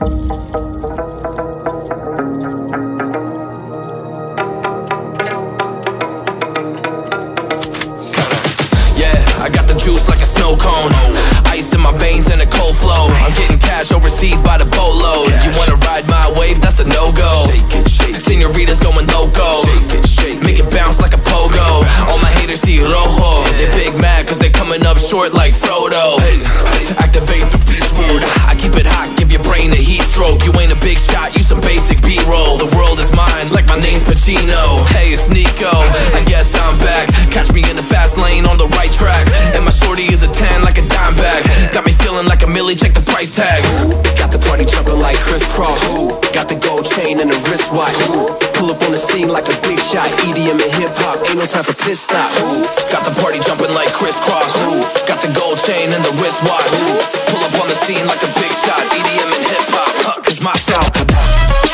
Yeah, I got the juice like a snow cone. Ice in my veins and a cold flow. I'm getting cash overseas by the boatload. You wanna ride my wave? That's a no go. Senoritas going loco. Make it bounce like a pogo. All my haters see rojo. They big mad cause they coming up short like Frodo. Like my name's Pacino. Hey, it's Nico. I guess I'm back. Catch me in the fast lane on the right track. And my shorty is a 10 like a dime bag. Got me feeling like a millie, check the price tag. Got the party jumping like crisscross. Got the gold chain and the wristwatch. Pull up on the scene like a big shot. EDM and hip hop, ain't no time for piss stops. Got the party jumping like crisscross. Got the gold chain and the wristwatch. Pull up on the scene like a big shot. EDM and hip hop, huh, cause my style.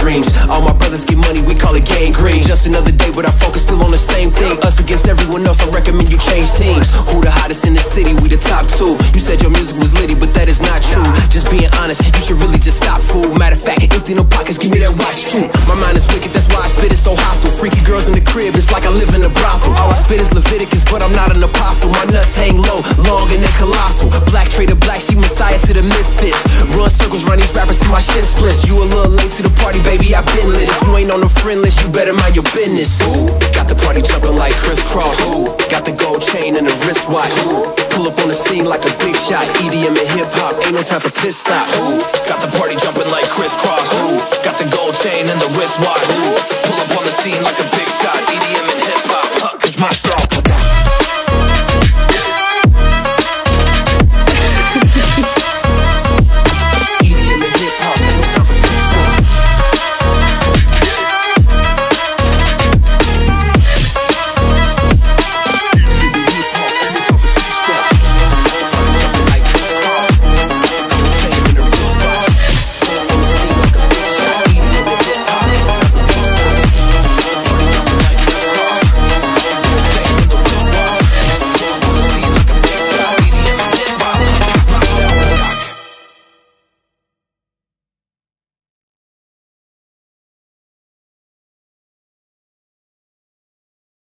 Daydreams. All my brothers get money, we call it gang green. Just another day, but our focus still on the same thing. Us against everyone else, I recommend you change teams. Who the hottest in the city? We the top two. You said your music was litty, but that is not true. Just being honest, you should really just stop, fool. Matter of fact, empty no pockets, give me that watch too. My mind is wicked, that's why I spit it so hostile. Freaky girls in the crib, it's like I live in a brothel. All I spit is Leviticus, but I'm not an apostle. My nuts hang low, long and they colossal. Black trader, black, she messiah to the misfits. Run circles, run these rappers till my shit splits. You a little late to the party, baby, I been lit. If you ain't on the friend list, you better mind your business. Ooh, Got the party jumping like crisscross. Ooh, Got the gold chain and the wristwatch. Ooh, Pull up on the scene like a big shot. EDM and hip hop, ain't no time for piss stops. Crisscross. Got the